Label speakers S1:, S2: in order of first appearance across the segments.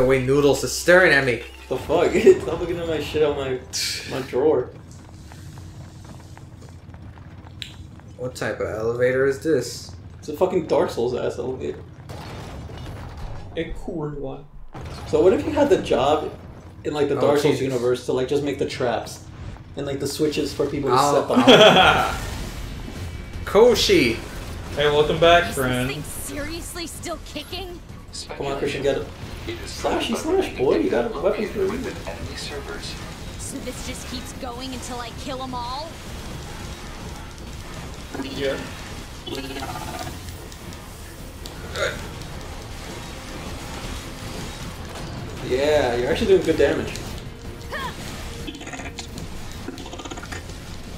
S1: the way Noodles is staring at me.
S2: The fuck? Stop looking at my shit on my my drawer.
S1: What type of elevator is this?
S2: It's a fucking Dark Souls ass elevator.
S3: A cool one.
S2: So what if you had the job in like the
S1: Oh,
S2: Dark Souls
S1: Jesus.
S2: universe to like just make the traps and like the switches for people to
S1: I'll-
S2: step on?
S1: Koshi.
S3: Hey, welcome back,
S4: Is this
S3: friend.
S4: thing seriously still kicking?
S2: Come on, Christian, get it.
S5: It is
S2: Slashy slash, boy, you got a weapon for a
S5: within enemy servers.
S4: So this just keeps going until I kill them all?
S3: Yeah.
S2: Yeah, you're actually doing good damage.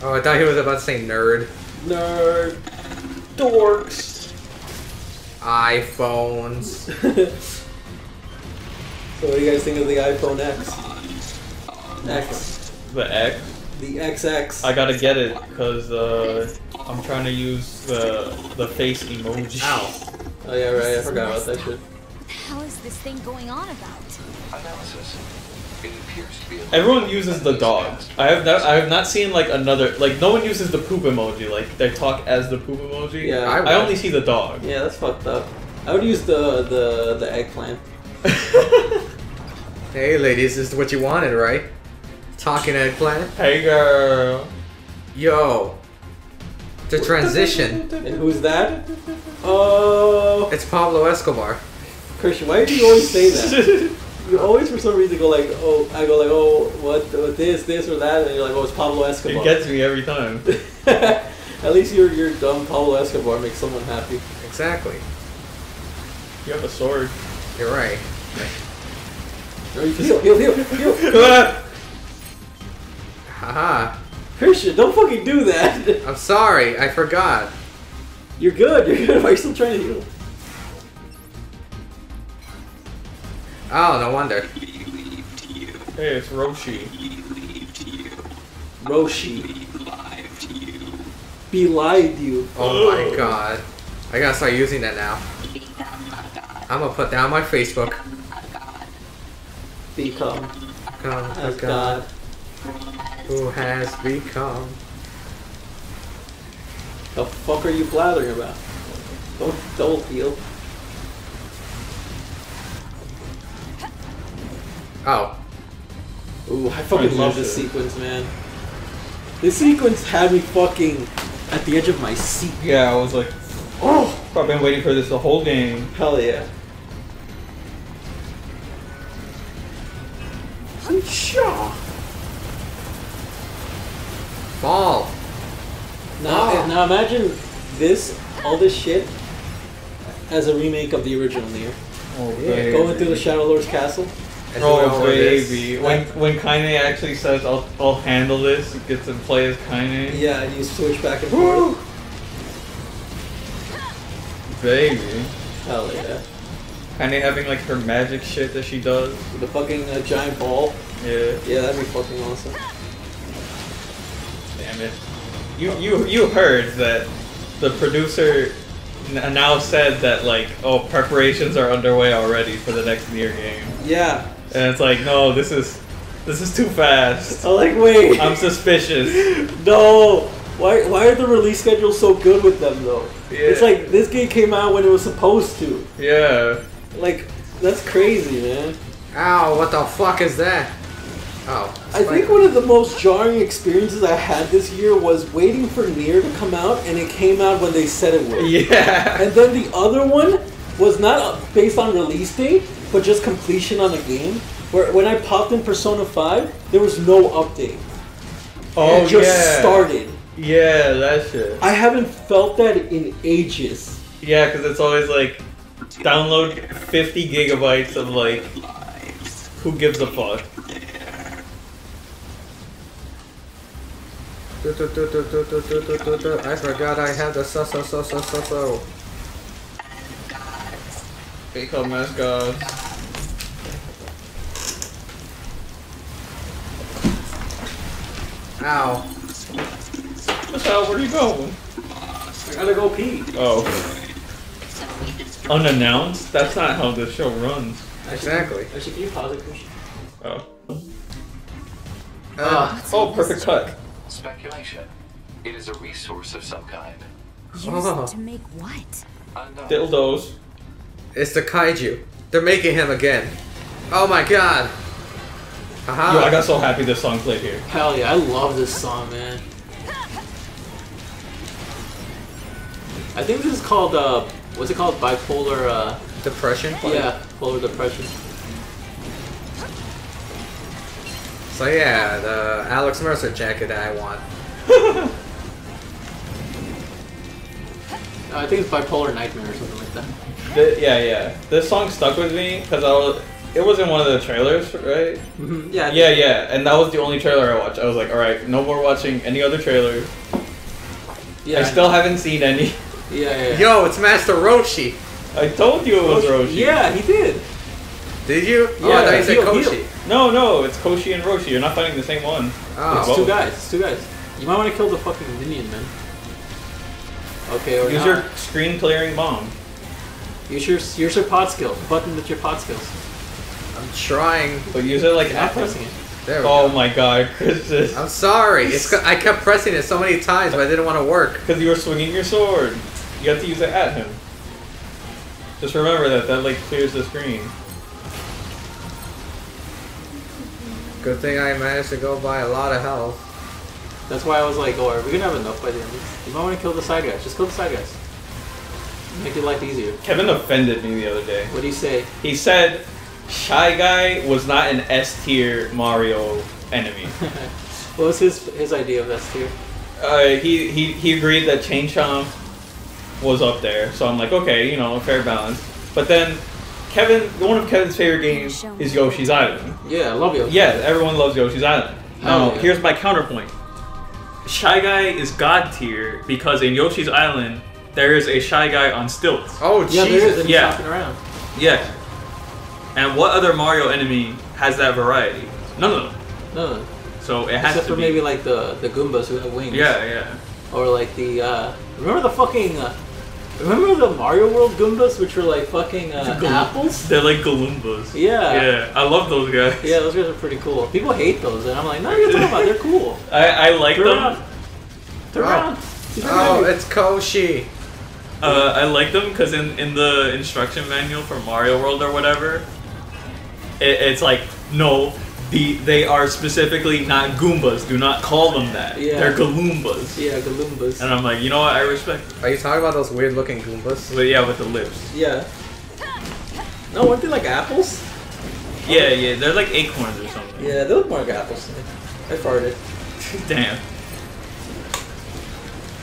S1: Oh, I thought he was about to say nerd.
S2: Nerd. Dorks.
S1: iPhones.
S2: So what do you guys think of the iPhone X? X.
S3: The X.
S2: The XX.
S3: I gotta get it because uh, I'm trying to use the the face emoji.
S1: Ow.
S2: Oh yeah, right. I forgot about that shit.
S4: What the hell is this thing going on about?
S5: Analysis. It appears to be a
S3: Everyone uses the dog. I have not, I have not seen like another like no one uses the poop emoji. Like they talk as the poop emoji.
S2: Yeah.
S1: I
S3: I only see the dog.
S2: Yeah, that's fucked up. I would use the the the eggplant.
S1: Hey, ladies, this is what you wanted, right? Talking eggplant.
S3: hey girl.
S1: Yo. The transition.
S2: And who's that? Oh,
S1: It's Pablo Escobar.
S2: Christian. Why do you always say that? You always, for some reason, go like, oh, I go like, oh, what, what this, this, or that, and you're like, oh, it's Pablo Escobar.
S3: It gets me every time.
S2: At least your your dumb Pablo Escobar makes someone happy.
S1: Exactly.
S3: You have a sword.
S1: You're right.
S2: Heal, heal, heal, heal.
S1: Haha.
S2: Christian, don't fucking do that.
S1: I'm sorry, I forgot.
S2: You're good. You're good. Why are you still trying to heal?
S1: Oh, no wonder.
S3: hey, it's Roshi.
S2: Roshi. Belied you.
S1: Oh my god. I gotta start using that now. I'm gonna put down my Facebook.
S2: Become
S1: Come,
S2: as
S1: God,
S2: God.
S1: who has become.
S2: The fuck are you blathering about? Don't don't heal.
S1: Oh,
S2: Ooh, I fucking love this sequence, man. This sequence had me fucking at the edge of my seat.
S3: Yeah, I was like,
S2: Oh,
S3: I've been waiting for this the whole game.
S2: hell yeah.
S1: Fall.
S2: Now, now imagine this, all this shit, as a remake of the original Nier.
S3: Oh,
S1: Yeah.
S2: Going through the Shadow Lord's castle.
S1: And
S3: Oh baby! When when Kaine actually says I'll I'll handle this, it gets to play as Kaine.
S2: Yeah, and you switch back and forth.
S3: Baby.
S2: Hell yeah.
S3: Kaine having like her magic shit that she does.
S2: The fucking uh, giant ball.
S3: Yeah.
S2: Yeah, that'd be fucking awesome.
S3: Damn it. You you you heard that the producer now said that like oh preparations are underway already for the next Nier game,
S2: Yeah.
S3: and it's like no this is this is too fast.
S2: I'm like, wait.
S3: I'm suspicious.
S2: no. Why, why are the release schedules so good with them though? It's like this game came out when it was supposed to.
S3: Yeah.
S2: Like that's crazy, man.
S1: Ow, what the fuck is that? Oh.
S2: I think one of the most jarring experiences I had this year was waiting for Nier to come out, and it came out when they said it would.
S3: Yeah.
S2: And then the other one was not based on release date, but just completion on the game. Where when I popped in Persona 5, there was no update.
S3: Oh
S2: it just
S3: yeah.
S2: started.
S3: Yeah, that shit.
S2: I haven't felt that in ages.
S3: Yeah, because it's always like download 50 gigabytes of like who gives a fuck.
S1: I forgot I had the so so so so so so.
S3: Become mascot.
S1: Ow.
S3: What's out? Where are you going?
S2: I gotta go pee.
S3: Oh. Unannounced? That's not how the show runs.
S1: Exactly.
S2: Actually, can you pause it, Christian?
S3: Oh.
S1: Uh,
S3: Oh, perfect cut.
S5: Speculation. It is a resource of some kind.
S4: Use
S1: Oh.
S4: it to make what?
S5: Unknown.
S3: Dildos.
S1: it's the kaiju. They're making him again. Oh my god. Haha.
S3: Yo, I got so happy this song played here.
S2: Hell yeah, I love this song, man. I think this is called, uh, what's it called? Bipolar, uh,
S1: Depression.
S2: yeah, polar depression.
S1: So yeah, the Alex Mercer jacket that I want.
S2: I think it's bipolar nightmare or something like that.
S3: Th- yeah, yeah. This song stuck with me because I was. It was in one of the trailers, right?
S2: Mm-hmm. Yeah,
S3: Yeah, yeah, and that was the only trailer I watched. I was like, all right, no more watching any other trailers.
S2: yeah.
S3: I still haven't seen any.
S2: Yeah, yeah. yeah.
S1: Yo, it's Master Roshi.
S3: I told you it was Roshi.
S2: Yeah, he did.
S1: Did you? oh, I
S2: Yeah,
S1: thought you said
S2: heal,
S1: Koshi.
S2: Heal.
S3: No, no, it's Koshi and Roshi. You're not fighting the same one.
S1: Oh.
S2: It's two guys. It's two guys. You might want to kill the fucking minion, man. Okay, or
S3: Use
S2: not.
S3: your screen clearing bomb.
S2: use your use your pod skill. Button with your pod skills.
S1: I'm trying.
S3: But use it like
S2: You're not
S3: after.
S2: pressing it.
S1: There we
S3: Oh
S1: go.
S3: my god, Chris is.
S1: I'm sorry. It's 'cause I kept pressing it so many times, but I didn't want to work.
S3: Because you were swinging your sword. You have to use it at him. Just remember that, that like clears the screen.
S1: Good thing I managed to go by a lot of health.
S2: That's why I was like, oh, are we gonna have enough by the end? of this? You might want to kill the side guys. Just kill the side guys. Make your life easier.
S3: Kevin offended me the other day.
S2: What do you say?
S3: He said Shy Guy was not an S tier Mario enemy.
S2: What was his his idea of S tier?
S3: uh, he, he, he agreed that Chain Chomp was up there, so I'm like, okay, you know, fair balance. But then Kevin, one of Kevin's favorite games is Yoshi's Island.
S2: Yeah, I love you.
S3: Yeah, everyone loves Yoshi's Island. Now,
S2: Oh, yeah.
S3: here's my counterpoint. Shy Guy is God tier because in Yoshi's Island there is a Shy Guy on stilts.
S1: Oh
S2: Yeah, there is.
S1: Jesus!
S2: And he's
S3: Yeah.
S2: hopping around.
S3: Yes. And what other Mario enemy has that variety? None of them.
S2: No, no.
S3: So it has
S2: except
S3: to
S2: for
S3: be.
S2: maybe like the the Goombas who have wings.
S3: yeah, yeah.
S2: Or like the uh, remember the fucking uh, remember the Mario World Goombas which were like fucking uh,
S3: Goom-
S2: apples.
S3: They're like Goombas.
S2: Yeah.
S3: Yeah, I love those guys.
S2: Yeah, those guys are pretty cool. People hate those, and I'm like, no, you're talking about they're cool.
S3: I, I like
S2: Turn
S3: them.
S2: around. Turn
S1: Oh.
S2: around. Keep your
S1: Oh,
S2: head.
S1: it's Koshi.
S3: Uh, I like them because in, in the instruction manual for Mario World or whatever, it, it's like no, the they are specifically not Goombas. Do not call them that.
S2: Yeah.
S3: They're Galoombas.
S2: yeah, Galoombas.
S3: And I'm like, you know what? I respect. It.
S1: Are you talking about those weird looking Goombas?
S3: But yeah, with the lips.
S2: Yeah. No, weren't they like apples?
S3: Yeah, yeah. They're like acorns or something.
S2: Yeah, they look more like apples. to me. I farted.
S3: Damn.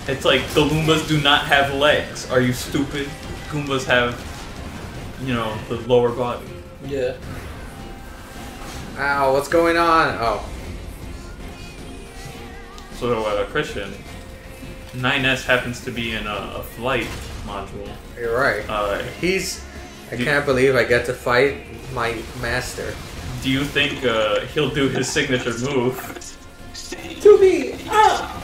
S3: It's like the Goombas do not have legs. Are you stupid? Goombas have, you know, the lower body.
S2: Yeah.
S1: Ow, what's going on? Oh.
S3: So, uh, Christian, 9S happens to be in a, a flight module.
S1: You're right.
S3: Uh,
S1: He's. I
S3: You-
S1: can't believe I get to fight my master.
S3: do you think uh, he'll do his signature move?
S2: To me. Ah.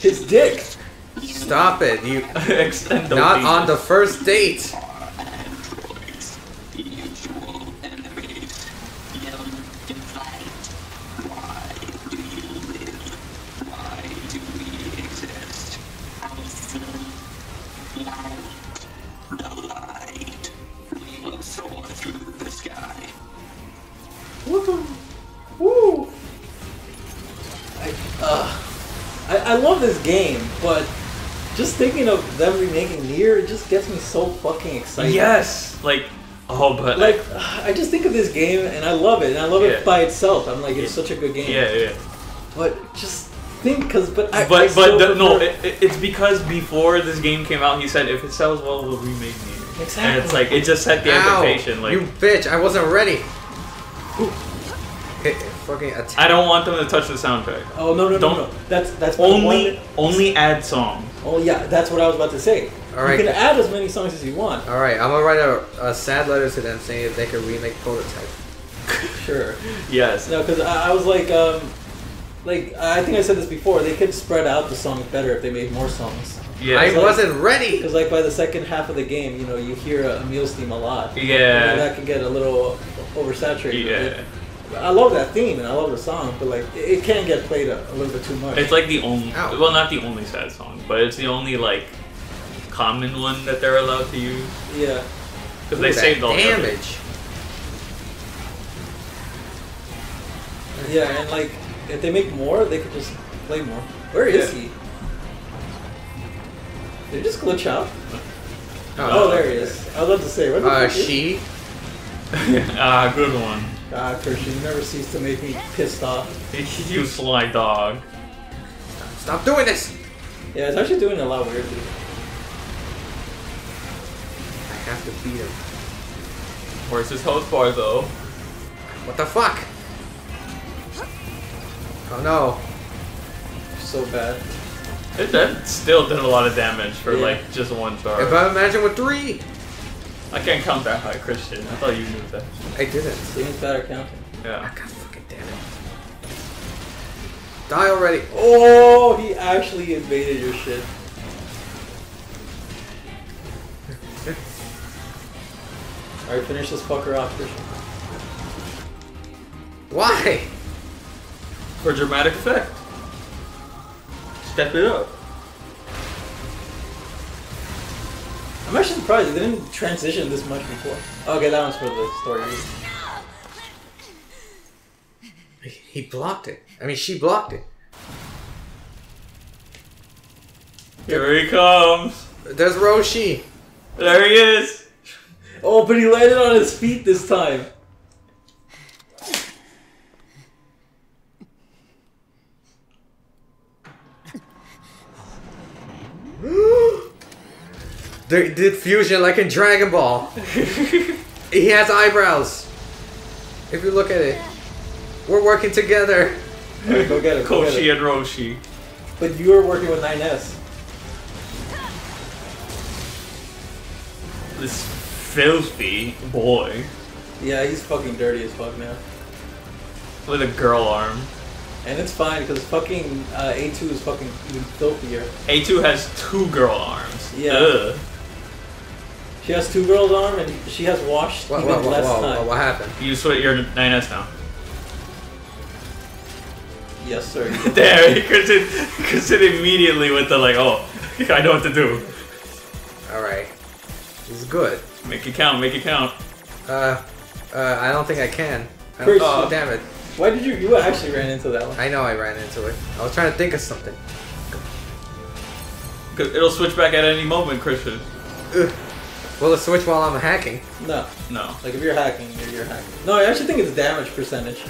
S2: His dick.
S1: Stop it! You.
S3: Extend the
S1: Not on the first date!
S2: Woo. Woo. I, uh, I, I love this game, but just thinking of them remaking Nier, it just gets me so fucking excited.
S3: Yes! Like, oh, but.
S2: Like, I just think of this game and I love it, and I love
S3: Yeah.
S2: it by itself. I'm like, it's such a good game.
S3: yeah, yeah.
S2: But just think, because, but I. I
S3: But,
S2: still
S3: but the, no, it, it- it's because before this game came out, he said if it sells well, we'll remake Nier.
S2: Exactly.
S3: And it's like, it just set the
S1: Ow!
S3: expectation. Like,
S1: you bitch! I wasn't ready! Hit, fucking attack.
S3: I don't want them to touch the soundtrack.
S2: Oh no no no
S3: Don't-
S2: no! That's that's
S3: Only,
S2: one-
S3: only add songs.
S2: Oh yeah, that's what I was about to say.
S1: Alright.
S2: You can add as many songs as you want.
S1: Alright, I'm gonna write a, a sad letter to them saying if they could remake Prototype.
S2: sure.
S3: Yes.
S2: No, because I, I was like, um, like I think I said this before. They could spread out the songs better if they made more songs.
S3: Yeah.
S1: I
S2: like-
S1: wasn't ready.
S2: Because like by the second half of the game, you know, you hear uh, Emil's theme a lot.
S3: Yeah.
S2: And that can get a little oversaturated.
S3: Yeah.
S2: I love that theme and I love the song, but like it, it can get played a, a little bit too much.
S3: It's like the only,
S1: Ow.
S3: well, not the only sad song, but it's the only like common one that they're allowed to use
S2: yeah.
S3: because they
S1: Ooh,
S3: saved all the others.
S1: damage.
S2: Yeah, and like if they make more, they could just play more. Where is
S3: Yeah.
S2: he? Did he just glitch out?
S1: Oh,
S2: Oh, there he is. I was about to say, where the
S1: Uh,
S2: fuck
S1: she.
S3: ah, good one.
S2: Ah, Christian, you never cease to make me pissed off.
S3: you sly dog.
S1: Stop doing this.
S2: Yeah, it's actually doing a lot weirdly.
S1: I have to beat him.
S3: Where's his host bar though?
S1: What the fuck? Oh no.
S2: So bad.
S3: It, that still did a lot of damage for
S2: Yeah.
S3: like just one star.
S1: If I imagine with three,
S3: I can't count that high, Christian. I thought you knew that.
S1: I didn't.
S2: Seems better counting.
S3: Oh yeah.
S1: God fucking damn it. Die already.
S2: Oh, he actually invaded your shit. Alright, finish this fucker off, Christian.
S1: Why?
S3: For dramatic effect. Step it up.
S2: I'm actually surprised it didn't transition this much before. Okay, that one's for the story.
S1: He blocked it. I mean, she blocked it.
S3: Here he comes.
S1: There's Roshi.
S3: There he is.
S2: Oh, but he landed on his feet this time.
S1: They did fusion like in Dragon Ball. he has eyebrows. If you look at it, we're working together.
S2: Alright, go get it. Go get
S3: Koshi
S2: it.
S3: and Roshi.
S2: But you were working with 9S.
S3: This filthy boy
S2: Yeah, he's fucking dirty as fuck now.
S3: with a girl arm.
S2: And it's fine because fucking uh, A2 is fucking even filthier.
S3: A2 has two girl arms.
S2: Yeah.
S3: Ugh.
S2: She has two girls' arm and she has washed
S1: What,
S2: even
S1: what, what,
S2: less
S1: what,
S2: time.
S1: what, what happened?
S3: You switch your 9S now.
S2: Yes, sir.
S3: there, Christian, Christian immediately with the like, oh, I know what to do.
S1: Alright. This is good.
S3: Make it count, make it count.
S1: Uh, uh, I don't think I can. I
S2: Chris,
S1: don't,
S3: uh,
S1: damn it.
S2: Why did you? You actually ran into that one.
S1: I know I ran into it. I was trying to think of something.
S3: 'Cause it'll switch back at any moment, Christian.
S1: Ugh. Will it switch while I'm hacking?
S2: No,
S3: No.
S2: like if you're hacking, you're, you're hacking. No, I actually think it's damage percentage.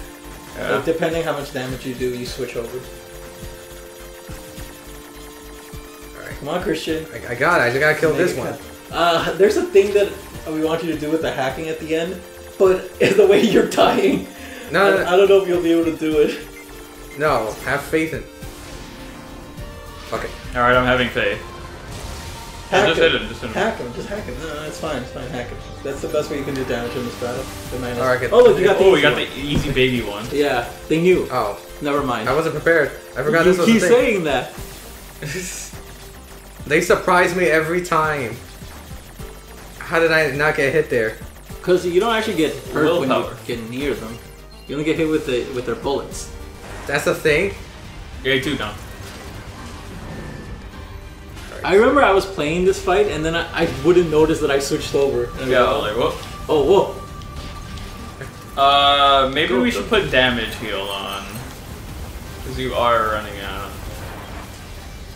S3: Yeah.
S2: Like depending how much damage you do, you switch over.
S1: Alright.
S2: Come on, Christian.
S1: I, I got it. I just gotta kill
S2: Make
S1: this one.
S2: Uh, there's a thing that we want you to do with the hacking at the end, but the way you're dying,
S1: No,
S2: I,
S1: no, no.
S2: I don't know if you'll be able to do it.
S1: No, have faith in. Okay.
S3: Alright, I'm having faith.
S2: Hack
S3: just
S2: him.
S3: hit him, just hit him.
S2: Hack him. Just hack him. No, no, it's fine. It's fine. Hack him. That's the best way you can do damage in this battle. The minus.
S1: Alright, good.
S2: Oh, look, you got the
S3: Oh, we
S2: easy
S3: got the easy baby one.
S2: Yeah, they knew.
S1: Oh,
S2: Never mind.
S1: I wasn't prepared. I forgot
S2: you
S1: this was
S2: keep
S1: a thing.
S2: saying that.
S1: They surprise me every time. How did I not get hit there?
S2: Because you don't actually get hurt when you get near them. You only get hit with the with their bullets.
S1: That's the thing.
S3: Yeah, two down.
S2: I remember I was playing this fight and then I, I wouldn't notice that I switched over. And
S3: Yeah,
S2: I
S3: I was
S2: was
S3: like, whoop.
S2: oh, whoa.
S3: Uh, maybe
S2: Go
S3: we
S2: for
S3: should put damage heal on. Because you are running out.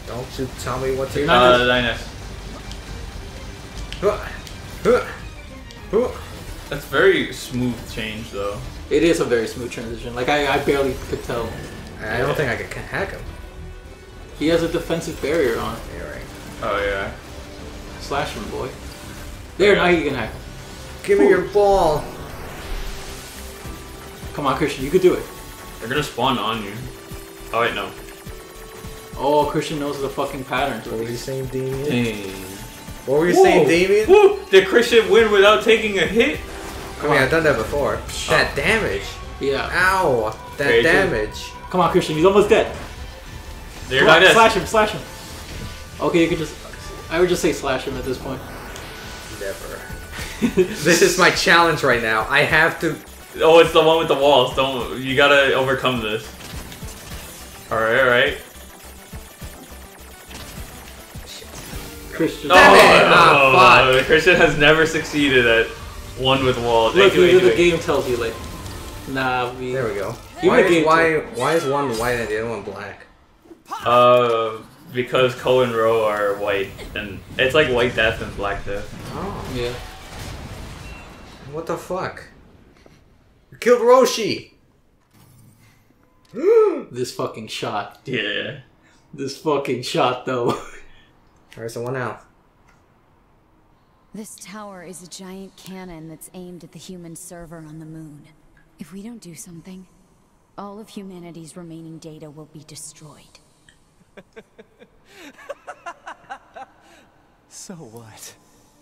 S1: Don't you tell me what to do.
S2: not
S3: Uh, Linus. That's very smooth change, though.
S2: It is a very smooth transition. Like I, I barely could tell.
S1: I don't think I can hack him.
S2: He has a defensive barrier on.
S1: You're right.
S3: Oh, yeah.
S2: Slash him, boy. There, now you can hack him.
S1: Give me your ball.
S2: Come on, Christian, you could do it.
S3: They're gonna spawn on you. Oh, wait, no.
S2: Oh, Christian knows the fucking patterns.
S1: What were you saying, Damien?
S2: Dang.
S1: What were you
S2: Whoa.
S1: saying, Damien?
S3: Woo! Did Christian win without taking a hit?
S1: I mean, I've done that before. Oh. That damage.
S2: Yeah.
S1: Ow! That
S3: Crazy.
S1: damage.
S2: Come on, Christian. He's almost dead.
S3: You're
S2: Come on,
S3: gonna
S2: slash him. Slash him. Okay, you could just. I would just say slash him at this point.
S1: Never. This is my challenge right now. I have to.
S3: Oh, it's the one with the walls. Don't you gotta overcome this. Alright, alright.
S2: Christian.
S1: Damn it! Ah,
S3: Oh, Christian has never succeeded at one with walls.
S2: Look,
S3: Anyway,
S2: either the
S3: anyway.
S2: game tells you like, nah, we.
S1: There we go. Why is, why, why is one white and the other one black?
S3: Uh, because Ko and Ro are white, and it's like White Death and Black Death.
S1: Oh,
S2: Yeah.
S1: what the fuck? You killed Roshi!
S2: This fucking shot.
S3: Yeah.
S2: This fucking shot, though.
S1: Alright, so one out.
S4: This tower is a giant cannon that's aimed at the human server on the moon. If we don't do something, all of humanity's remaining data will be destroyed.
S6: So what?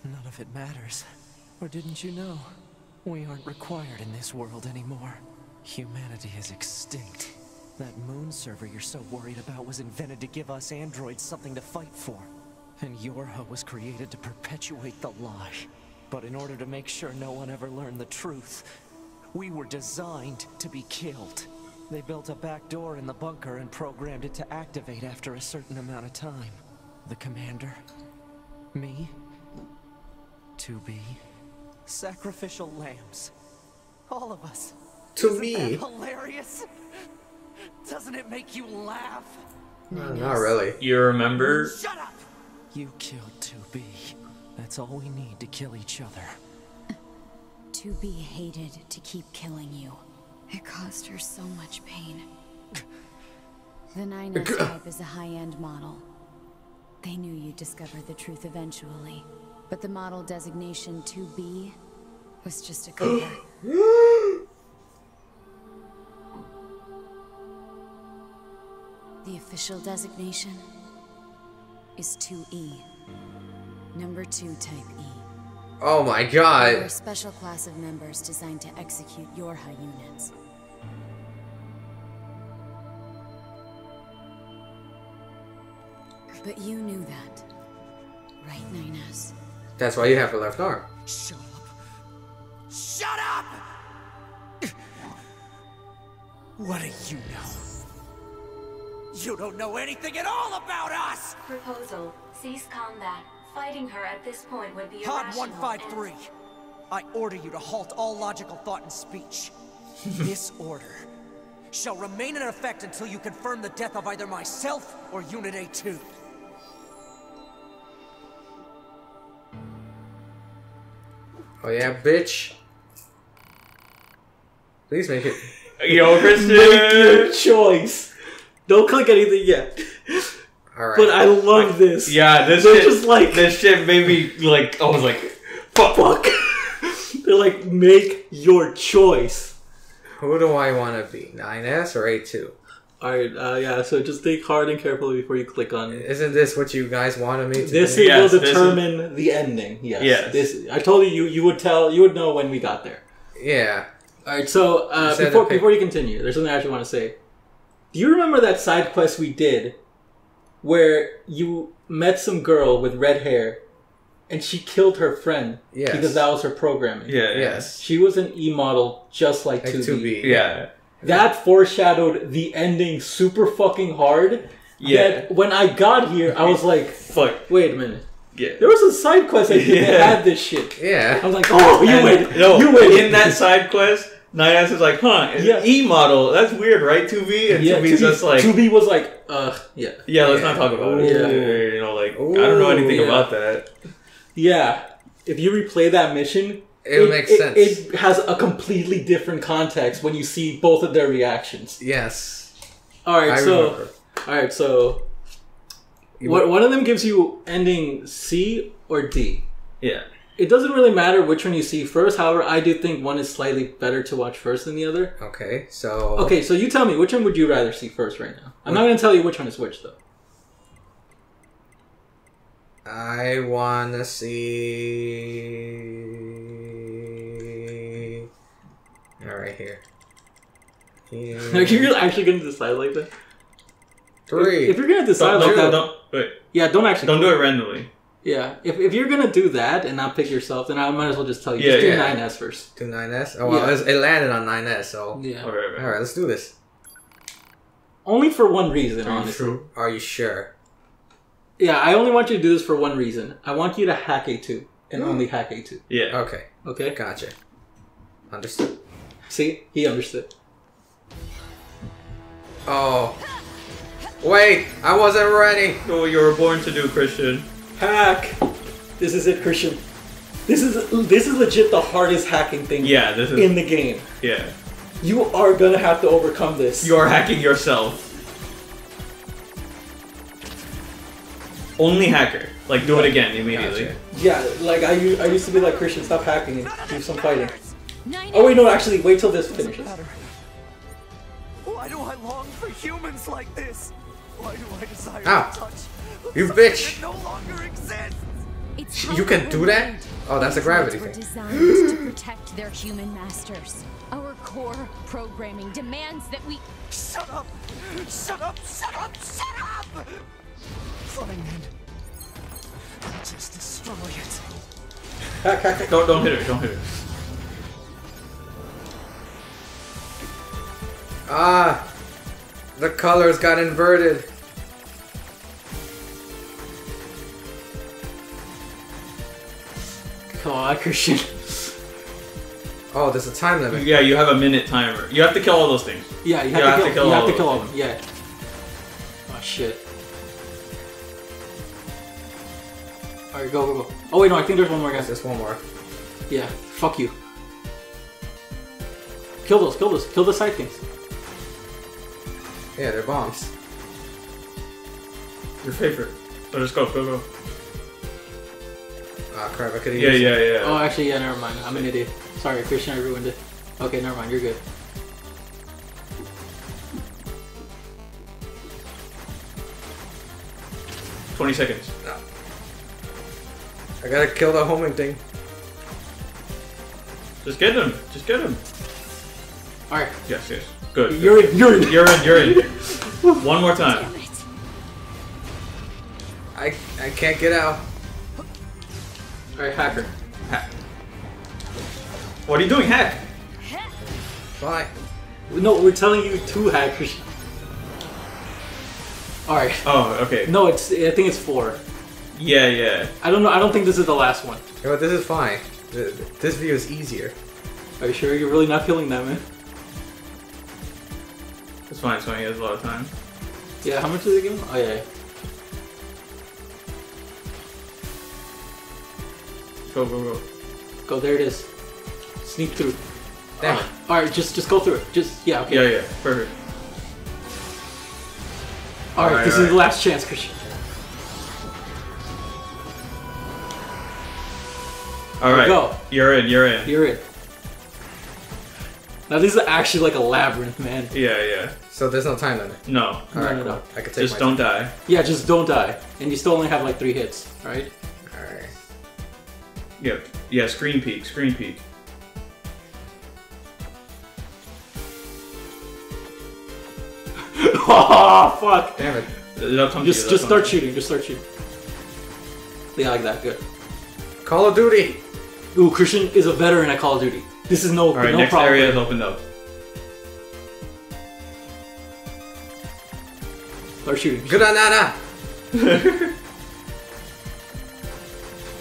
S6: None of it matters. Or didn't you know? We aren't required in this world anymore. Humanity is extinct. That moon server you're so worried about was invented to give us androids something to fight for. And Yorha was created to perpetuate the lie. But in order to make sure no one ever learned the truth, we were designed to be killed. They built a back door in the bunker and programmed it to activate after a certain amount of time. The commander, me, 2B, sacrificial lambs. All of us.
S1: To
S6: Isn't
S1: me.
S6: that hilarious? Doesn't it make you laugh?
S1: No, not really.
S3: You remember?
S6: Shut up! You killed 2B. That's all we need to kill each other.
S4: To be hated to keep killing you. It caused her so much pain. The 9S type is a high-end model. They knew you'd discover the truth eventually. But the model designation 2B was just a cover. the official designation is 2E. Number 2 type E.
S1: Oh my god.
S4: They're
S1: god.
S4: a special class of members designed to execute Yorha units. But you knew that, right, Nines?
S1: That's why you have a left arm.
S6: Shut up! Shut up! What do you know? You don't know anything at all about us!
S7: Proposal. Cease combat. Fighting her at this point would be
S6: Pod
S7: irrational
S6: 153. I order you to halt all logical thought and speech. this order shall remain in effect until you confirm the death of either myself or Unit A2.
S1: Oh yeah, bitch. Please make it.
S3: Yo,
S2: Make your choice. Don't click anything yet.
S1: Alright.
S2: But I love this.
S3: Yeah, this
S2: They're
S3: shit,
S2: just like-
S3: this shit made me like I was like, fuck.
S2: Fuck. They're like, make your choice.
S1: Who do I want to be? 9S or A2?
S2: Alright, uh, yeah, so just think hard and carefully before you click on it.
S1: Isn't this what you guys wanted me to
S2: This
S1: do?
S3: Yes,
S2: will
S3: this is-
S2: determine the ending. Yes.
S3: Yes.
S2: This I told you, you you would tell you would know when we got there.
S1: Yeah.
S2: Alright, so uh, before before you continue, there's something I actually want to say. Do you remember that side quest we did where you met some girl with red hair and she killed her friend
S1: Yes.
S2: because that was her programming?
S3: Yeah, yeah.
S1: Yes.
S2: She was an E model just like,
S1: Like
S2: 2B.
S1: 2B.
S3: Yeah.
S2: That foreshadowed the ending super fucking hard.
S3: Yeah.
S2: That when I got here, I was like,
S3: Fuck.
S2: wait a minute.
S3: Yeah.
S2: There was a side quest I did that
S3: Yeah.
S2: had this shit.
S1: Yeah.
S2: I was like, oh, oh you
S3: And-
S2: win.
S3: No,
S2: you win.
S3: in that side quest, 9S is like, huh, it's
S2: Yeah.
S3: E model. That's weird, right? 2B? And
S2: yeah,
S3: 2B's just like,
S2: 2B was like, uh, yeah.
S3: yeah, let's
S1: Yeah.
S3: not talk about it.
S2: Yeah.
S3: You know, like, I don't know anything
S2: yeah.
S3: about that.
S2: Yeah. If you replay that mission,
S1: It makes
S2: it,
S1: sense.
S2: It has a completely different context when you see both of their reactions.
S1: Yes.
S2: All right,
S1: I
S2: so
S1: remember.
S2: all right, so what, one of them gives you ending C or D.
S3: Yeah.
S2: It doesn't really matter which one you see first. However, I do think one is slightly better to watch first than the other.
S1: Okay, so.
S2: Okay, so you tell me which one would you rather see first right now? I'm not going to tell you which one is which though.
S1: I wanna see. Alright, here.
S2: Are you actually gonna decide like that?
S1: Three.
S2: If you're gonna decide
S3: Don't,
S2: like
S3: don't,
S2: that,
S3: don't, wait,
S2: yeah, don't actually.
S3: don't do it randomly.
S2: Yeah, if, if you're gonna do that and not pick yourself, then I might as well just tell you.
S3: Yeah,
S2: just do
S1: yeah.
S2: 9S first.
S1: Do 9S? Oh, well,
S2: Yeah.
S1: it landed on 9S, so.
S2: Yeah.
S3: Alright,
S1: Alright, let's do this.
S2: Only for one reason,
S3: Are you
S2: honestly.
S3: sure?
S1: Are you sure?
S2: Yeah, I only want you to do this for one reason. I want you to hack A2 and hmm. only hack A2.
S3: Yeah.
S1: Okay,
S2: Okay?
S1: gotcha. Understood.
S2: See, he understood.
S1: Oh. Wait, I wasn't ready.
S3: Oh, you were born to do, Christian.
S2: Hack. This is it, Christian. This is this is legit the hardest hacking thing
S3: Yeah, this is.
S2: in the game.
S3: yeah.
S2: You are gonna have to overcome this.
S3: You are hacking yourself. Only hacker. Like, do it again immediately.
S1: Gotcha.
S2: yeah, like I, I used to be like Christian, stop hacking and do some fighting. Oh wait, no, actually, wait till this finishes.
S6: matter? Why do I long for humans like this? Why do I desire
S1: Ow.
S6: to touch
S1: You
S6: something
S1: bitch.
S6: That no longer exists?
S4: It's
S1: You can do that? Oh, that's a gravity
S4: robots
S1: thing.
S4: designed to protect their human masters. Our core programming demands that we.
S6: Shut up! Shut up! Shut up! Shut up! Fine then. I'll just destroy it.
S3: Don't, don't hit her, don't hit her.
S1: Ah, the colors got inverted.
S2: Come on, Christian.
S1: Oh, there's a time limit.
S3: Yeah, you have a minute timer. You have to kill all those things.
S2: Yeah, you have,
S3: You
S2: to,
S3: have
S2: kill,
S3: to kill
S2: you have
S3: all
S2: to
S3: of
S2: kill all
S3: them.
S2: of them. Yeah. Oh shit. Alright, go, go, go. Oh wait, no, I think there's one more guy.
S1: There's one more.
S2: Yeah, fuck you. Kill those, kill those, kill the side things.
S1: Yeah, they're bombs.
S3: Your favorite. Oh, Let us go, go, go.
S1: Ah, crap, I could have
S3: Yeah,
S1: used
S3: yeah, yeah.
S2: Oh, actually, yeah, never mind. I'm an idiot. Sorry, Christian, I ruined it. Okay, never mind, you're good.
S3: Twenty seconds.
S1: I gotta kill the homing thing.
S3: Just get him. Just get him.
S2: Alright,
S3: Yes, yes. Good. good.
S2: you're in, you're in.
S3: You're in. You're in. One more time.
S4: Damn it.
S1: I I can't get out.
S2: Alright, hacker.
S3: Hack. What are you doing, hack?
S1: Bye.
S2: No, we're telling you two hackers. Alright.
S3: Oh, okay.
S2: No, it's, I think it's four.
S3: Yeah, yeah.
S2: I don't know, I don't think this is the last one.
S1: You know what, this is fine. This view is easier.
S2: Are you sure you're really not killing that, man? Eh?
S3: It's fine. It's fine. He has a lot of time.
S2: Yeah, how much is the game? Oh, yeah.
S3: Go, go, go.
S2: Go, there it is. Sneak through.
S1: Damn it.
S2: Alright, just just go through it. Just, yeah, okay.
S3: Yeah, yeah. Perfect.
S2: Alright,
S3: Alright,
S2: this is the last chance, Christian.
S3: All right.
S2: go.
S3: You're in. You're in.
S2: You're in. Now, this is actually like a labyrinth, man.
S3: Yeah, yeah.
S1: So there's no time limit.
S3: No.
S2: No,
S1: Alright,
S2: no,
S1: cool.
S2: no.
S1: I can take
S3: Just
S1: my
S3: don't
S1: time.
S3: die.
S2: Yeah, just don't die. And you still only have like three hits, right?
S1: Alright.
S3: Yeah. Yeah. Screen peek. Screen peek.
S2: oh, fuck.
S1: Damn it.
S3: They'll come
S2: Just just
S3: they'll
S2: start shooting. Just start shooting. Yeah, like that. Good.
S1: Call of Duty.
S2: Ooh, Christian is a veteran at Call of Duty. This is no,
S3: All right.
S2: no
S3: next
S2: problem.
S3: area is opened up.
S2: Start shooting.
S1: Good Nana.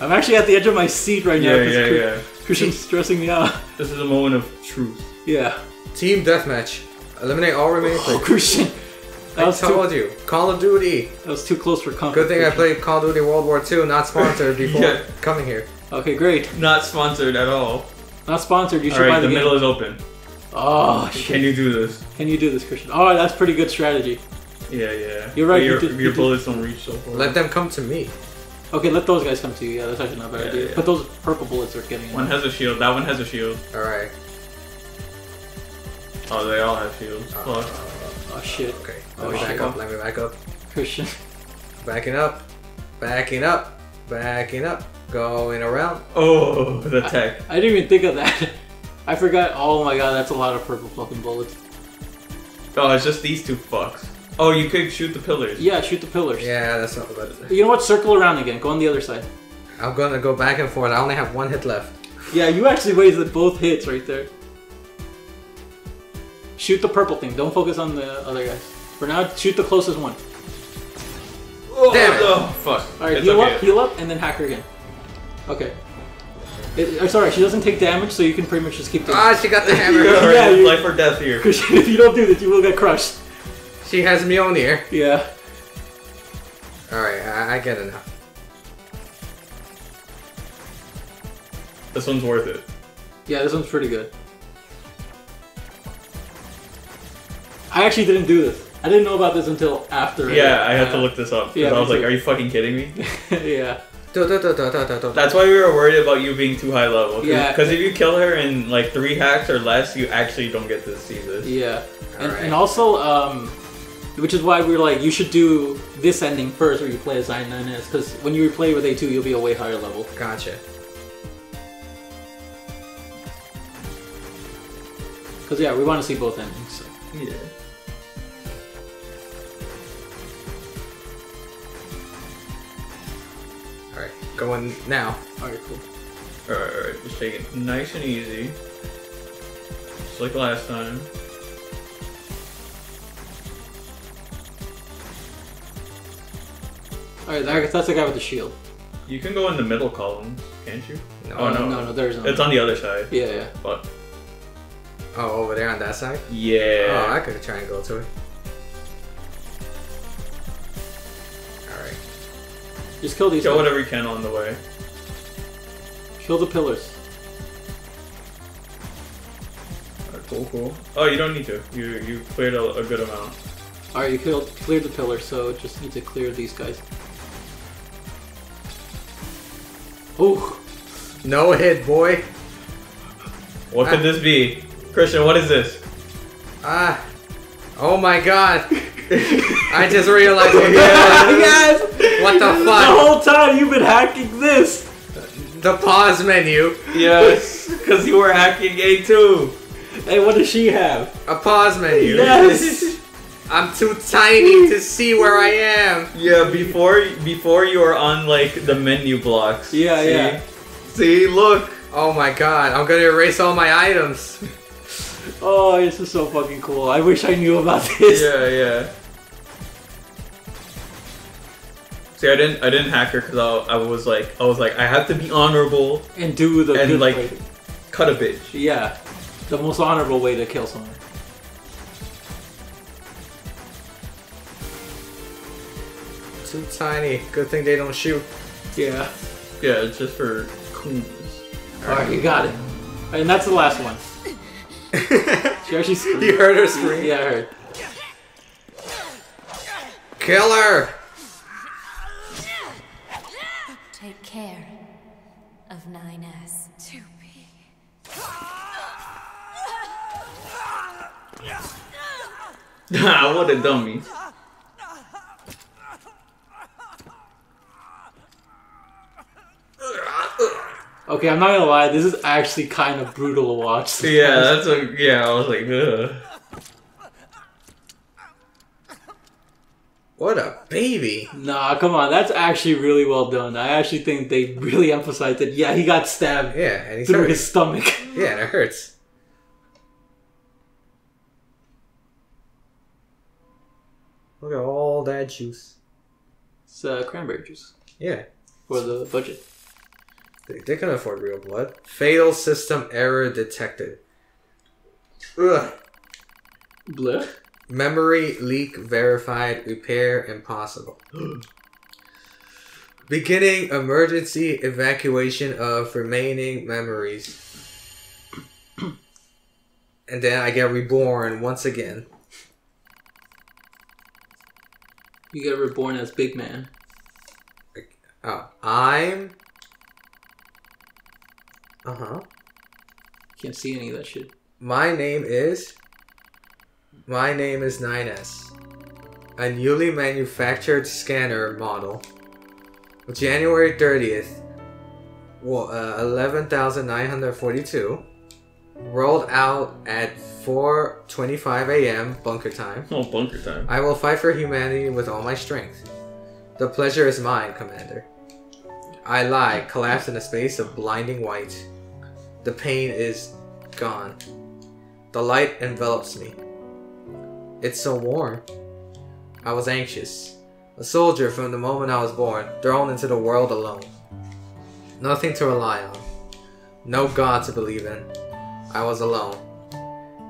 S2: I'm actually at the edge of my seat right now.
S3: Yeah,
S2: 'cause
S3: yeah,
S2: Chris-
S3: yeah.
S2: Christian's stressing me out.
S3: This is a moment of truth.
S2: Yeah.
S1: Team deathmatch. Eliminate all remaining
S2: Oh,
S1: players.
S2: Christian. That
S1: I
S2: was,
S1: told
S2: too,
S1: you. Call of Duty.
S2: that was too close for comfort.
S1: Good thing I played Call of Duty World War II, not sponsored before
S3: Yeah.
S1: coming here.
S2: Okay, great.
S3: Not sponsored at all.
S2: Not sponsored. You should
S3: All
S2: buy
S3: right.
S2: the,
S3: The
S2: game.
S3: middle is open.
S2: Oh shit!
S3: Can you do this?
S2: Can you do this, Christian? Oh, that's pretty good strategy.
S3: Yeah, yeah.
S2: You're right,
S3: But
S2: you
S3: Your,
S2: did- you
S3: your
S2: did.
S3: bullets don't reach so far.
S1: Let them come to me.
S2: Okay, let those guys come to you. Yeah, that's actually not a bad
S3: Yeah,
S2: idea.
S3: yeah.
S2: But those purple bullets are getting.
S3: One has a shield. That one has a shield.
S1: Alright.
S3: Oh, they all have shields. Uh, Fuck.
S2: Uh, uh, oh shit!
S1: Okay.
S2: Oh,
S1: Let me back
S2: shit.
S1: up. Let me back up.
S2: Christian.
S1: Backing up. Backing up. Backing up. Going around.
S3: Oh, the tech.
S2: I didn't even think of that. I forgot. Oh my god, that's a lot of purple fucking bullets.
S3: Oh, it's just these two fucks. Oh, you could shoot the pillars.
S2: Yeah, shoot the pillars.
S1: Yeah, that's not bad.
S2: You know what? Circle around again. Go on the other side.
S1: I'm gonna go back and forth. I only have one hit left.
S2: Yeah, you actually wasted both hits right there. Shoot the purple thing. Don't focus on the other guys. For now, shoot the closest one.
S3: Oh,
S1: Damn it.
S3: Oh, fuck.
S2: All right,
S3: It's
S2: heal
S3: okay.
S2: up, heal up, and then hack her again. Okay. It, uh, sorry, she doesn't take damage, so you can pretty much just keep doing.
S1: Ah, she got the hammer.
S3: Alright,
S2: Yeah, you-
S3: life or death here.
S2: Because if you don't do this, you will get crushed.
S1: She has Mjolnir.
S2: Yeah.
S1: Alright, I, I get it now.
S3: This one's worth it.
S2: Yeah, this one's pretty good. I actually didn't do this. I didn't know about this until after.
S3: Yeah, I had to
S2: uh,
S3: look this up. 'cause
S2: yeah,
S3: I was like,
S2: too.
S3: are you fucking kidding me?
S2: yeah.
S3: That's why we were worried about you being too high level. Cause,
S2: Yeah.
S3: Because if you kill her in like three hacks or less, you actually don't get to see this.
S2: Yeah, and,
S1: Alright.
S2: and also, um, which is why we were like, you should do this ending first, where you play as I9S, because when you replay with A2, you'll be a way higher level.
S1: Gotcha.
S2: Because yeah, we want to see both endings. So.
S3: Yeah.
S1: Alright, going now.
S2: All right, cool.
S3: Alright, alright. Just take it nice and easy. Just like last time.
S2: All right, that- that's the guy with the shield.
S3: You can go in the middle column, can't you?
S1: No.
S3: Oh, no.
S2: no, no, there's no.
S3: It's on the other side.
S2: Yeah, yeah.
S3: But
S1: Oh, over there on that side?
S3: yeah.
S1: Oh, I could try and go to it. Alright.
S2: Just kill these.
S3: Kill
S2: guys.
S3: whatever you can on the way.
S2: Kill the pillars.
S3: Alright, cool, cool. Oh, you don't need to. You you cleared a, a good amount.
S2: All right, you killed, cleared the pillars, so just need to clear these guys. Ooh,
S1: No hit, boy.
S3: What could this be? Christian, what is this?
S1: Ah. Oh my god. I just realized what
S2: yes!
S1: What the
S2: The whole time you've been hacking this.
S1: The pause menu.
S3: Yes, because you were hacking A2.
S2: Hey, what does she have?
S1: A pause menu.
S2: Yes.
S1: I'm too tiny to see where I am.
S3: Yeah, before before you are on like the menu blocks.
S2: Yeah,
S3: See?
S2: yeah.
S3: See, look.
S1: Oh my god, I'm gonna erase all my items.
S2: Oh, this is so fucking cool. I wish I knew about this.
S3: Yeah, yeah. See, I didn't I didn't hack her because I, I was like I was like I have to be honorable
S2: And do the
S3: and
S2: good
S3: like
S2: way.
S3: cut a bitch.
S2: Yeah, the most honorable way to kill someone.
S1: Too tiny. Good thing they don't shoot.
S2: Yeah.
S3: Yeah, it's just for coolness.
S2: Alright, you got it. And that's the last one. She actually screamed.
S1: You heard her scream?
S2: Yeah, I heard.
S1: Kill her!
S7: Take care of 9S. 2B.
S3: what a dummy.
S2: Okay, I'm not gonna lie, this is actually kind of brutal to watch.
S3: Yeah, that's a yeah. I was like, Ugh.
S1: What a baby.
S2: Nah, come on, that's actually really well done. I actually think they really emphasized it. Yeah, he got stabbed
S1: Yeah, and he's
S2: through
S1: hurt.
S2: his stomach.
S1: Yeah, and it hurts. Look at all that juice.
S2: It's uh, cranberry juice
S1: Yeah,
S2: for the budget.
S1: They, they can afford real blood. Fatal system error detected. Ugh.
S2: Blech.
S1: Memory leak verified. Repair impossible. Beginning emergency evacuation of remaining memories. and then I get reborn once again.
S2: You get reborn as Big Man.
S1: Oh, I'm. Uh huh.
S2: Can't see any of that shit.
S1: My name is. My name is 9S. A newly manufactured scanner model. January 30th. Well, uh, 11,942. rolled out at 4:25 a.m. bunker time.
S3: Oh, bunker time.
S1: I will fight for humanity with all my strength. The pleasure is mine, Commander. I lie, collapse in a space of blinding white. The pain is gone. The light envelops me. It's so warm. I was anxious. A soldier from the moment I was born, thrown into the world alone. Nothing to rely on. No God to believe in. I was alone.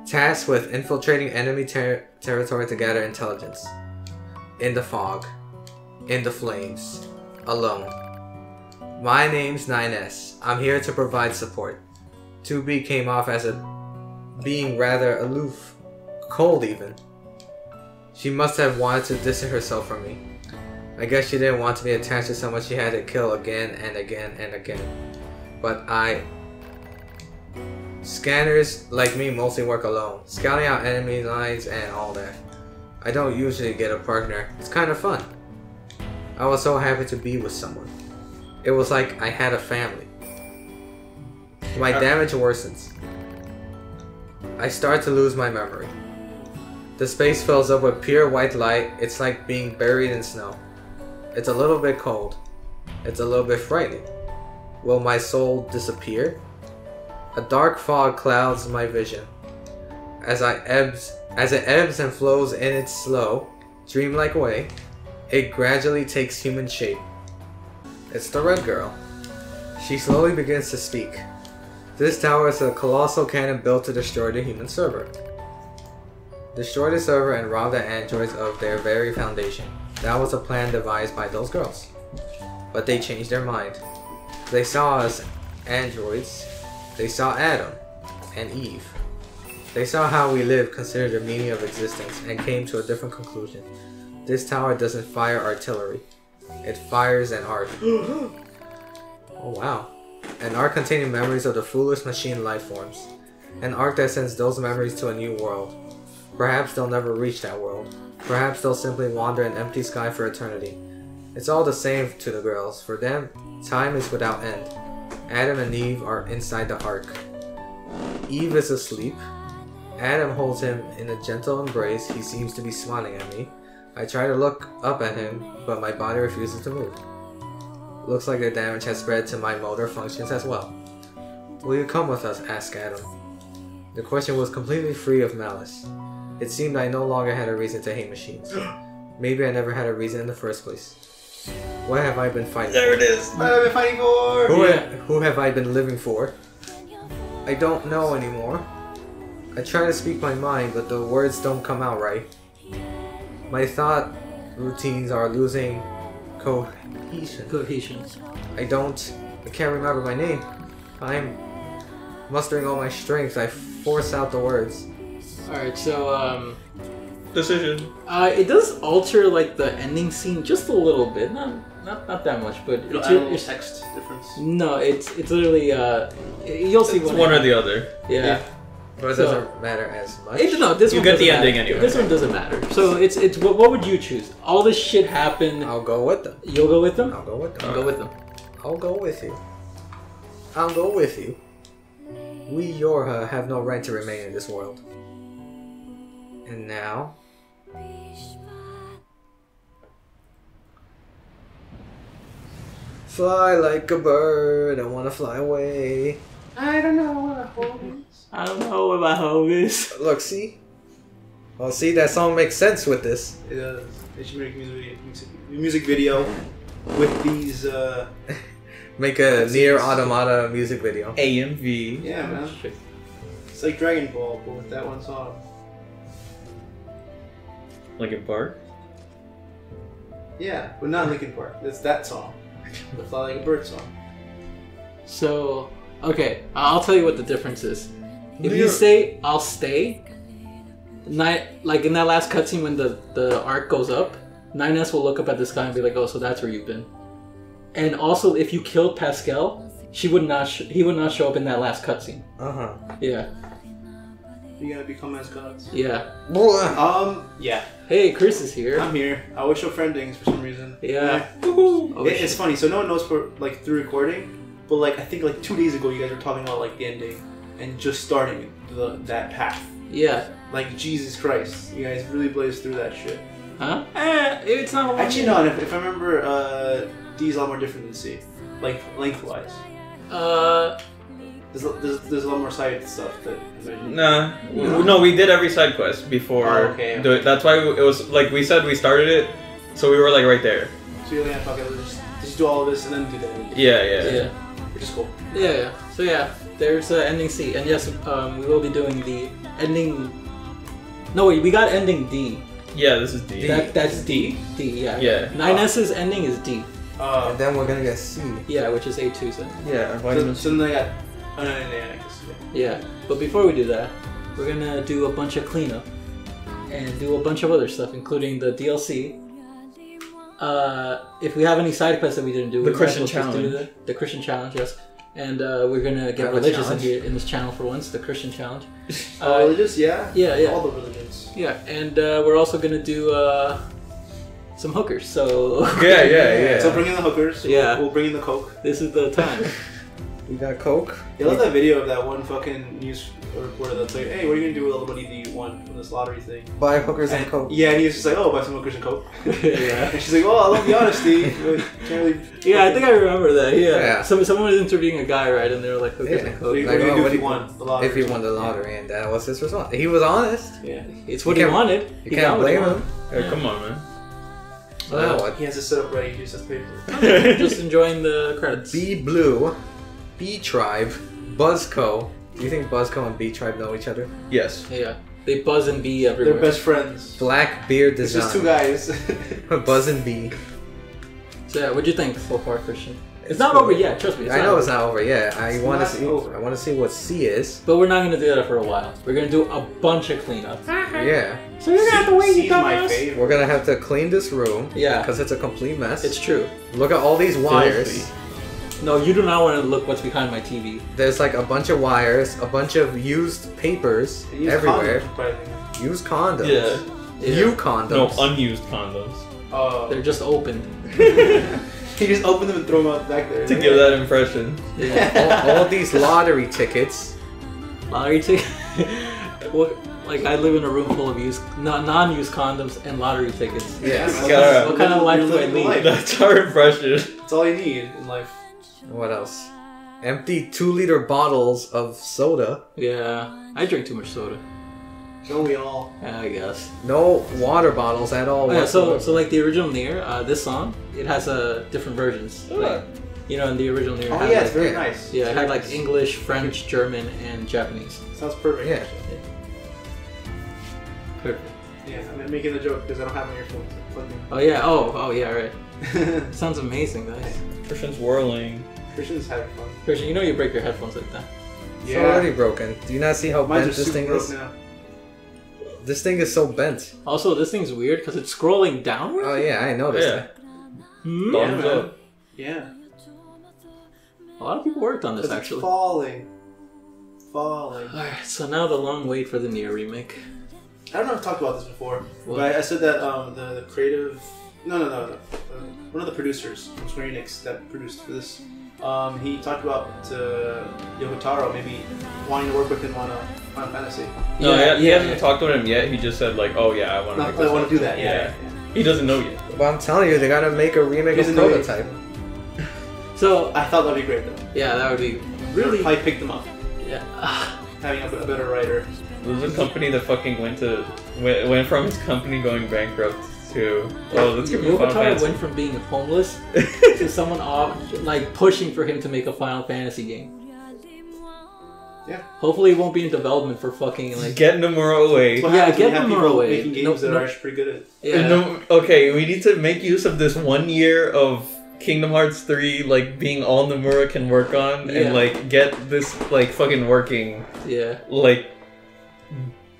S1: Tasked with infiltrating enemy ter- territory to gather intelligence. In the fog. In the flames. Alone. My name's 9S. I'm here to provide support. 2B came off as a being rather aloof, cold even. She must have wanted to distance herself from me. I guess she didn't want to be attached to someone she had to kill again and again and again. But I. Scanners like me mostly work alone, scouting out enemy lines and all that. I don't usually get a partner. It's kind of fun. I was so happy to be with someone. It was like I had a family. My damage worsens. I start to lose my memory. The space fills up with pure white light. It's like being buried in snow. It's a little bit cold. It's a little bit frightening. Will my soul disappear? A dark fog clouds my vision. As I ebbs as it ebbs and flows in its slow, dreamlike way, it gradually takes human shape. It's the red girl. She slowly begins to speak. This tower is a colossal cannon built to destroy the human server. Destroy the server and rob the androids of their very foundation. That was a plan devised by those girls. But they changed their mind. They saw us androids. They saw Adam and Eve. They saw how we live, considered the meaning of existence, and came to a different conclusion. This tower doesn't fire artillery. It fires an arc. oh wow. An arc containing memories of the foolish machine life forms. An arc that sends those memories to a new world. Perhaps they'll never reach that world. Perhaps they'll simply wander an empty sky for eternity. It's all the same to the girls. For them, time is without end. Adam and Eve are inside the ark. Eve is asleep. Adam holds him in a gentle embrace. He seems to be smiling at me. I try to look up at him, but my body refuses to move. Looks like the damage has spread to my motor functions as well. Will you come with us? asked Adam. The question was completely free of malice. It seemed I no longer had a reason to hate machines. Maybe I never had a reason in the first place. What have I been fighting
S3: There
S1: for?
S3: it is.
S8: What have I been fighting for?
S1: Who,
S3: Yeah.
S1: who have I been living for? I don't know anymore. I try to speak my mind, but the words don't come out right. My thought routines are losing cohesion.
S2: Cohesion.
S1: I don't. I can't remember my name. I'm mustering all my strength. I force out the words.
S2: Alright, so, um.
S3: Decision.
S2: Uh, it does alter, like, the ending scene just a little bit. Not not, not that much, but
S8: It'll
S2: it's,
S8: add a little
S2: it's-
S8: text difference.
S2: No, it's it's literally, uh. You'll see
S3: It's
S2: what
S3: one or the other.
S2: Yeah.
S1: But it
S2: So-
S1: doesn't matter as much.
S2: It, no, this
S3: You
S2: one
S3: get
S2: doesn't
S3: the ending
S2: matter.
S3: anyway.
S2: This one doesn't matter. So it's it's what, what would you choose? All this shit happened.
S1: I'll go with them.
S2: You'll go with them.
S1: I'll go with them.
S2: I'll go with them.
S1: I'll go with you. I'll go with you. We Yorha have no right to remain in this world. And now, fly like a bird. I wanna fly away.
S8: I don't know what a home is.
S2: I don't know where my home is.
S1: Look, see. Well, see that song makes sense with this.
S8: It does. They should make a music, music, music video with these. Uh,
S1: Make a Nier automata music video.
S3: AMV.
S8: yeah, man. It's like Dragon Ball, but with that one song.
S3: Like a bark.
S8: Yeah, but not Linkin Park. It's that song. The Fly Like a Bird song.
S2: So okay, I'll tell you what the difference is. If
S1: Yeah.
S2: you say I'll stay, night like in that last cutscene when the the arc goes up, 9S will look up at the sky and be like, "Oh, so that's where you've been." And also, if you killed Pascal, she would not. Sh- he would not show up in that last cutscene.
S1: Uh huh.
S2: Yeah,
S8: You're gonna become as gods.
S2: yeah.
S8: Um, yeah.
S2: Hey, Chris is here.
S8: I'm here. I always show friendings for some reason.
S2: Yeah.
S8: It- it's funny. So no one knows for like through recording, but like I think like two days ago you guys were talking about like the ending, and just starting the, that path.
S2: Yeah.
S8: Like Jesus Christ, you guys really blazed through that shit.
S2: Huh? Eh, it's not
S8: Actually, no. If, if I remember, uh, D is a lot more different than C, like lengthwise.
S2: Uh,
S8: There's, a- there's, there's a lot more side stuff that.
S3: Nah, w- no, we did every side quest before.
S8: Oh, okay.
S3: do it. That's why it was like we said we started it, so we were like right there.
S8: So you're like, fuck it, let's just, just do all of this and then do that.
S3: Yeah, yeah.
S2: yeah.
S8: Which is cool.
S2: Yeah, yeah. So yeah, there's uh, ending C, and yes, um, we will be doing the ending. No wait, we got ending D.
S3: Yeah, this is D.
S2: That that's D. D. Yeah.
S3: Yeah.
S2: 9S's ending is D.
S8: Uh,
S1: And then we're gonna get C.
S2: Yeah, which is A2's ending.
S3: Yeah,
S8: so, so then they got. Oh, no, I yeah.
S2: Yeah. But before we do that, we're gonna do a bunch of cleanup and do a bunch of other stuff, including the DLC. Uh, if we have any side quests that we didn't do,
S3: The
S2: we might
S3: Christian
S2: as well just do
S3: challenge.
S2: The, the Christian challenge, yes. And uh, we're gonna get religious in here in this channel for once. The Christian challenge.
S8: Uh, religious, yeah?
S2: yeah, yeah.
S8: All the religions.
S2: yeah, and uh, we're also gonna do uh, some hookers. So
S3: Yeah, yeah, yeah.
S8: So bring in the hookers.
S2: Yeah.
S8: We'll bring in the coke.
S2: this is the time.
S1: We got Coke.
S8: I love that video of that one fucking news reporter that's like, hey, what are you gonna do with all the money that you won from this lottery thing?
S1: Buy hookers and
S8: And-
S1: Coke.
S8: Yeah, and he's just like, oh, buy some hookers and coke.
S2: yeah.
S8: And she's like, oh, I love the honesty. Can't really.
S2: Yeah, I think I remember that. Yeah.
S1: Yeah.
S2: Some, someone was interviewing a guy, right? And they were like, hookers
S1: Yeah.
S2: and
S8: What do you,
S2: coke.
S8: what do you
S1: Like,
S8: do
S1: oh,
S8: if you won the lottery?
S1: If he won the lottery, and that was his response. He was honest.
S8: Yeah.
S2: It's what
S1: You
S2: he wanted.
S1: You
S2: He
S1: can't
S2: got
S1: blame
S2: wanted.
S1: him.
S3: Yeah, come on, man.
S1: So now?
S8: He has it set up ready. He just has to pay for it.
S2: Just enjoying the credits.
S1: Be Blue, B Tribe, Buzzco. Do you think Buzzco and B Tribe know each other?
S3: Yes.
S2: Yeah. They buzz and bee everywhere.
S8: They're best friends.
S1: Black Beard
S8: It's just two guys.
S1: Buzz and B.
S2: So yeah, what'd you think so far, Christian? It's,
S1: It's
S2: not
S1: cool.
S2: over yet. Trust me. It's
S1: I know
S2: over.
S1: it's not over yet. I want to
S8: not
S1: see.
S8: over.
S1: I want to see what C is.
S2: But we're not gonna do that for a while. We're gonna do a bunch of cleanup.
S1: Yeah,
S2: So you're gonna have to wait, you
S8: C's my
S2: dumbass.
S1: we're gonna have to clean this room.
S2: Yeah.
S1: because it's a complete mess.
S2: It's true.
S1: Look at all these wires.
S3: Filthy.
S2: No, you do not want to look what's behind my TV.
S1: There's like a bunch of wires, a bunch of used papers
S8: They use
S1: everywhere.
S8: condoms.
S1: Used condoms.
S3: Yeah.
S2: Yeah.
S1: You
S3: No, unused condoms.
S8: Oh.
S2: They're just open.
S8: he just opened them and threw them out back there.
S3: To give that impression.
S2: Yeah.
S1: all, all these lottery tickets.
S2: lottery tickets? what? Like I live in a room full of used, non- non-used condoms and lottery tickets.
S1: Yes.
S8: man.
S2: What kind of life do I
S8: living
S2: lead?
S3: That's our impression.
S8: That's all you need in life.
S1: What else? Empty two liter bottles of soda.
S2: Yeah, I drink too much soda.
S8: Don't we all?
S2: I guess.
S1: No water bottles at all.
S2: Oh, yeah, so so like the original Nier, uh, this song, it has uh, different versions. Like, you know, in the original Nier, it
S8: Oh
S2: had,
S8: yeah,
S2: like,
S8: it's very nice.
S2: yeah, it had
S8: very
S2: like
S8: nice.
S2: English, French, German, and Japanese.
S8: Sounds perfect.
S1: Yeah.
S2: Perfect.
S8: Yeah, I'm making the joke because I don't have my earphones.
S2: Oh yeah. Oh oh yeah. Right. Sounds amazing, guys.
S3: Christian's whirling.
S8: Christian's having fun.
S2: Christian, you know you break your headphones like that.
S1: It's already broken. Do you not see how
S8: Mine
S1: bent this thing is?
S8: now.
S1: This thing is so bent.
S2: Also, this thing's weird because it's scrolling downward.
S1: Oh yeah, I noticed
S3: Yeah.
S1: that.
S2: Hmm?
S8: Yeah,
S3: Thumbs
S8: man.
S3: up.
S8: Yeah.
S2: A lot of people worked on this
S8: 'Cause it's
S2: actually.
S8: falling. Falling.
S2: Alright, so now the long wait for the Nier remake.
S8: I don't know if I've talked about this before,
S2: What?
S8: but I, I said that um, the, the creative, no, no, no, no, uh, one of the producers from Square Enix that produced for this, um, he talked about uh, Yoko Taro maybe wanting to work with him on a Final Fantasy.
S3: No,
S2: Yeah,
S3: he, he
S2: yeah,
S3: hasn't
S2: yeah.
S3: talked to him yet. He just said like, "Oh yeah, I want to."
S8: Not that I want to do that. Yeah.
S3: Yeah. He doesn't know yet.
S1: But I'm telling you, they gotta make a remake
S8: He
S1: of
S8: doesn't know yet.
S1: Prototype.
S2: So
S8: I thought that'd be great though.
S2: yeah, that would be
S8: Really,
S2: really
S8: probably pick them up,
S2: yeah.
S8: having a, a better writer.
S3: There's a company that fucking went to went, went from his company going bankrupt to oh let's give him
S2: Yoko
S3: Final
S2: Taro
S3: Fantasy.
S2: went from being homeless to someone off, like pushing for him to make a Final Fantasy game.
S8: Yeah.
S2: Hopefully, it won't be in development for fucking like.
S3: Get Nomura away.
S8: That's what
S2: Yeah,
S8: happens when
S2: get
S8: you have
S2: them
S8: people
S2: away.
S8: making games
S2: No-
S8: that
S2: no-
S8: are actually pretty good at.
S2: Yeah.
S3: No, okay, we need to make use of this one year of Kingdom Hearts 3 like being all Nomura can work on
S2: Yeah.
S3: and like get this like fucking working
S2: Yeah.
S3: like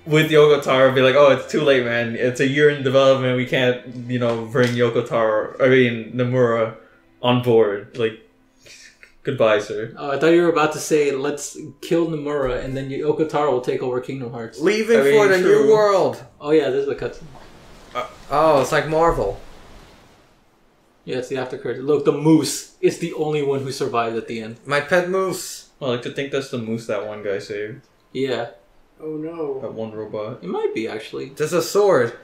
S3: with Yoko Taro be like, oh it's too late man. It's a year in development, we can't, you know, bring Yoko Taro I mean Nomura on board. Like goodbye, sir.
S2: Oh, I thought you were about to say let's kill Nomura and then Yoko Taro will take over Kingdom Hearts.
S1: Leaving
S3: I mean,
S1: for the
S3: true.
S1: new world.
S2: Oh yeah, this is a cutscene.
S1: Uh, oh, it's like Marvel.
S2: Yeah, it's the after credit. Look, the moose is the only one who survived at the end.
S1: My pet moose.
S3: I like to think that's the moose that one guy saved.
S2: Yeah,
S8: Oh no.
S3: That one robot.
S2: it might be actually.
S1: There's a sword.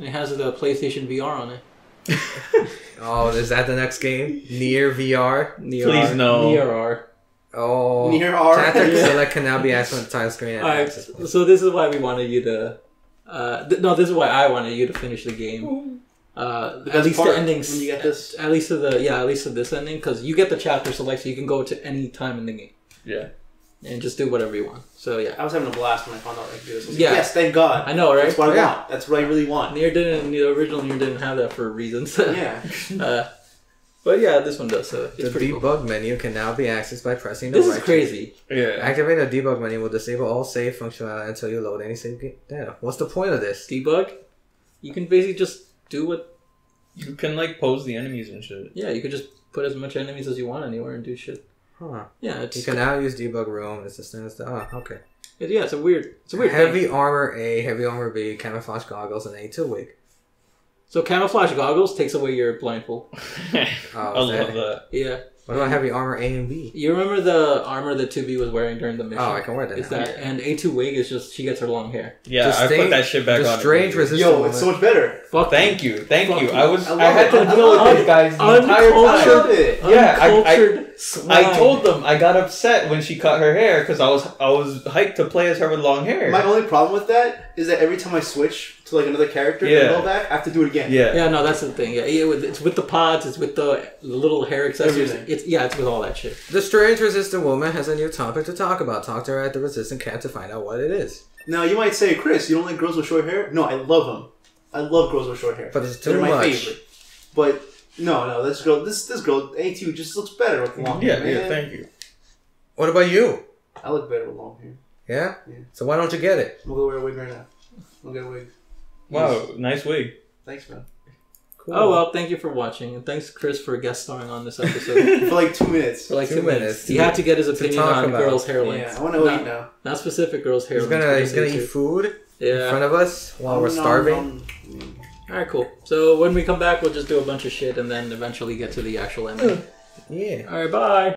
S2: It has the PlayStation VR on it.
S1: Oh, is that the next game? Nier VR.
S2: Near
S3: Please
S2: R.
S3: no.
S2: Nier R.
S1: Oh.
S8: Nier R.
S1: Tactic
S2: Yeah.
S1: select can now be accessed on the time screen.
S2: Alright, so this is why we wanted you to. Uh, th- no, this is why I wanted you to finish the game. Uh, at least the endings.
S8: when you get this-
S2: At least to the yeah, at least to this ending, because you get the chapter select, so you can go to any time in the game
S3: Yeah.
S2: And just do whatever you want. So yeah,
S8: I was having a blast when I found out I could do this. I was like,
S2: Yeah.
S8: Yes, thank God.
S2: I know, right?
S8: That's what I
S1: Yeah.
S8: want. That's what I really want.
S2: Nier didn't. The original Nier didn't have that for reasons.
S8: Yeah.
S2: uh, but yeah, this one does. So it's
S1: The
S2: pretty cool.
S1: debug menu can now be accessed by pressing the
S2: This
S1: right
S2: is crazy.
S3: Yeah.
S1: Activate the debug menu will disable all save functionality until you load any save ga- data. What's the point of this?
S2: Debug. You can basically just do what.
S3: You can like pose the enemies and shit.
S2: Yeah, you could just put as much enemies as you want anywhere and do shit.
S1: Huh.
S2: Yeah, it's
S1: You can now use debug room. It's the standard. Oh, okay.
S2: it- yeah, it's a weird. It's a weird.
S1: heavy
S2: Thing.
S1: armor A, heavy armor B, camouflage goggles, and A2 wig.
S2: So camouflage goggles takes away your blindfold.
S3: Oh, I
S1: Oh, is
S3: love
S1: that-
S3: that.
S2: Yeah,
S1: What about um, heavy armor A and B?
S2: you remember the armor that 2B was wearing during the mission?
S1: Oh, I can wear that.
S2: Is
S1: now.
S2: that and A2 wig is just she gets her long hair.
S3: Yeah, I put
S1: Distinct-
S3: that shit back
S1: the
S3: on.
S1: strange resistance.
S8: Yo, it's so much better.
S2: Fuck
S3: Thank you, thank
S2: Fuck
S3: you.
S2: you.
S3: I was,
S8: I
S3: I, had
S8: it.
S3: to deal with
S8: love
S3: these guys the
S2: Uncultured.
S3: entire
S8: I
S3: time.
S8: love.
S3: Yeah, I- I- I told them I got upset when she cut her hair because I was I was hyped to play as her with long hair.
S8: My only problem with that is that every time I switch to like another character
S3: Yeah.
S8: and go back, I have to do it again.
S3: yeah.
S2: Yeah, no, that's the thing. Yeah, yeah, with- it's with the pods, it's with the, the little hair accessories.
S8: Everything.
S2: It's yeah, it's with all that shit.
S1: The strange resistant woman has a new topic to talk about. Talk to her at the resistant camp to find out what it is.
S8: Now you might say, Chris, you don't like girls with short hair? No, I love them. I love girls with short hair.
S1: But it's too
S8: They're my
S1: much.
S8: favorite. But no, no, this girl, this this girl, A2 just looks better with long
S3: Yeah,
S8: hair.
S3: yeah,
S8: man.
S3: thank you.
S1: What about you?
S8: I look better with long hair.
S1: Yeah?
S8: Yeah.
S1: So why don't you get it?
S8: I'm gonna go wear a wig right now. I'm gonna get a wig.
S3: Wow, nice wig.
S8: Thanks, man.
S1: Cool.
S2: Oh well, thank you for watching, and thanks Chris for guest starring on this episode
S8: For like two minutes.
S2: for like
S1: Two
S2: two, minutes.
S1: minutes
S2: He had to get his opinion on
S1: about.
S2: girls' hair length.
S8: Yeah, I want to
S2: not,
S8: eat now.
S2: not specific girls' hair
S1: He's
S2: length.
S1: gonna he's gonna eat food in front of us while we're
S8: Nom, nom,
S1: starving.
S8: nom.
S2: All right, cool. So when we come back, we'll just do a bunch of shit, and then eventually get to the actual ending.
S1: Yeah.
S2: All right, bye.